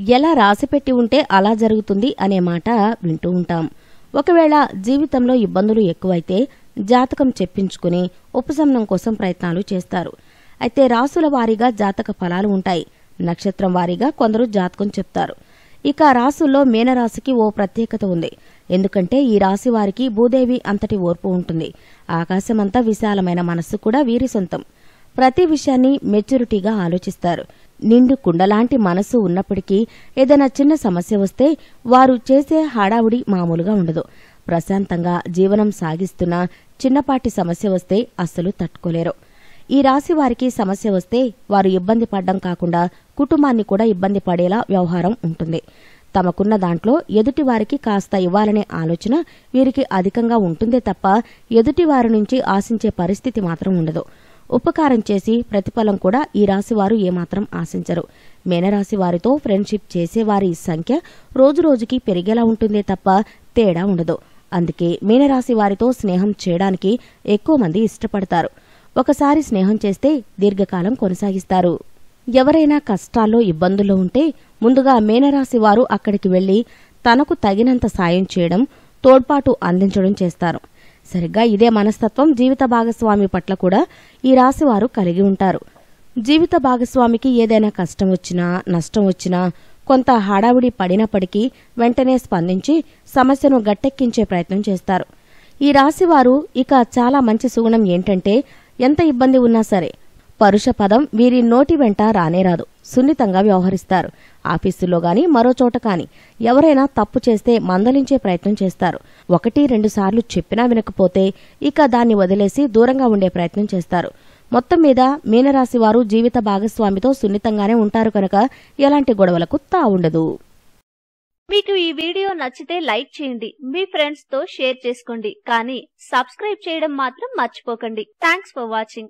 ఎలా రాసిపెట్టి ఉంటే అలా జరుగుతుంది అనే మాట వింటూ ఉంటాం. ఒకవేళ జీవితంలో ఇబ్బందులు ఎక్కువైతే జాతకం చెప్పించుకుని ఉపశమనం కోసం ప్రయత్నాలు చేస్తారు. అయితే రాసుల వారీగా జాతక ఫలాలు ఉంటాయి. నక్షత్రం వారీగా కొందరు జాతకం చెప్తారు. ఇక రాసుల్లో మీనరాశికి ఓ ప్రత్యేకత ఉంది. ఎందుకంటే ఈ రాశి వారికి భూదేవి అంతటి ఓర్పు ఉంటుంది. ఆకాశమంతా విశాలమైన మనస్సు కూడా వీరి సొంతం. ప్రతి విషయాన్ని మెచ్యూరిటీగా ఆలోచిస్తారు. నిండు కుండలాంటి మనసు ఉన్నప్పటికీ ఏదైనా చిన్న సమస్య వస్తే వారు చేసే హడావుడి మామూలుగా ఉండదు. ప్రశాంతంగా జీవనం సాగిస్తున్న చిన్నపాటి సమస్య వస్తే అస్సలు తట్టుకోలేరు. ఈ రాశి వారికి సమస్య వస్తే వారు ఇబ్బంది పడ్డం కాకుండా కుటుంబాన్ని కూడా ఇబ్బంది పడేలా వ్యవహారం ఉంటుంది. తమకున్న దాంట్లో ఎదుటివారికి కాస్త ఇవ్వాలనే ఆలోచన వీరికి అధికంగా ఉంటుందే తప్ప ఎదుటివారి నుంచి ఆశించే పరిస్థితి మాత్రం ఉండదు. ఉపకారం చేసి ప్రతిఫలం కూడా ఈ రాశి వారు ఏమాత్రం ఆశించరు. మేనరాశి వారితో ఫ్రెండ్షిప్ చేసేవారి సంఖ్య రోజురోజుకి పెరిగేలా ఉంటుందే తప్ప తేడా ఉండదు. అందుకే మీనరాశి వారితో స్నేహం చేయడానికి ఎక్కువ మంది ఇష్టపడతారు. ఒకసారి స్నేహం చేస్తే దీర్ఘకాలం కొనసాగిస్తారు. ఎవరైనా కష్టాల్లో ఇబ్బందుల్లో ఉంటే ముందుగా మీనరాశి వారు అక్కడికి వెళ్ళి తనకు తగినంత సాయం చేయడం తోడ్పాటు అందించడం చేస్తారు. సరిగ్గా ఇదే మనస్తత్వం జీవిత భాగస్వామి పట్ల కూడా ఈ రాశి వారు కలిగి ఉంటారు. జీవిత భాగస్వామికి ఏదైనా కష్టం వచ్చినా నష్టం వచ్చినా కొంత హడావుడి పడినప్పటికీ వెంటనే స్పందించి సమస్యను గట్టెక్కించే ప్రయత్నం చేస్తారు. ఈ రాశి వారు ఇక చాలా మంచి సుగుణం ఏంటంటే ఎంత ఇబ్బంది ఉన్నా సరే పరుష పదం వీరి నోటి వెంట రానేరాదు సున్నితంగా వ్యవహరిస్తారు. ఆఫీసులో గాని మరో చోట కాని ఎవరైనా తప్పు చేస్తే మందలించే ప్రయత్నం చేస్తారు. ఒకటి రెండు సార్లు చెప్పినా వినకపోతే ఇక దాన్ని వదిలేసి దూరంగా ఉండే ప్రయత్నం చేస్తారు. మొత్తం మీద మీనరాశి వారు జీవిత భాగస్వామితో సున్నితంగానే ఉంటారు కనుక ఎలాంటి గొడవలకు తావుండదు మీకు ఈ వీడియో నచ్చితే లైక్ చేయండి. మీ ఫ్రెండ్స్తో షేర్ చేసుకోండి. కానీ సబ్స్క్రైబ్ చేయడం మాత్రం మర్చిపోకండి. Thanks for watching.